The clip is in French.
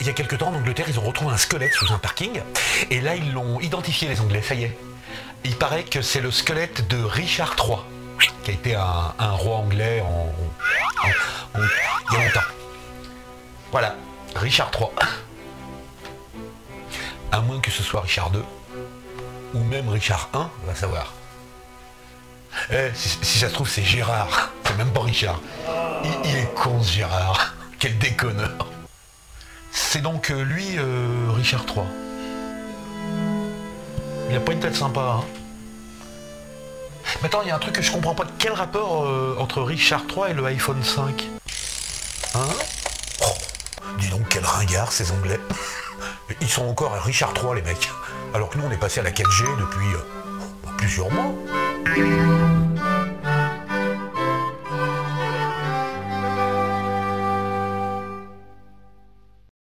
il y a quelques temps en Angleterre, ils ont retrouvé un squelette sous un parking. Et là, ils l'ont identifié, les Anglais, ça y est. Il paraît que c'est le squelette de Richard III, qui a été un, roi anglais en, longtemps. Voilà, Richard III. À moins que ce soit Richard II, ou même Richard I, on va savoir. Eh, si, si ça se trouve, c'est Gérard, c'est même pas Richard. Il, il est con ce Gérard, quel déconneur. C'est donc euh, lui, euh, Richard III. Il a pas une tête sympa, hein. Mais attends, il y a un truc que je comprends pas. Quel rapport euh, entre Richard III et le iPhone 5 Hein? Oh, Dis donc, quel ringard ces Anglais. Ils sont encore à Richard III, les mecs. Alors que nous, on est passé à la 4G depuis euh, plusieurs mois.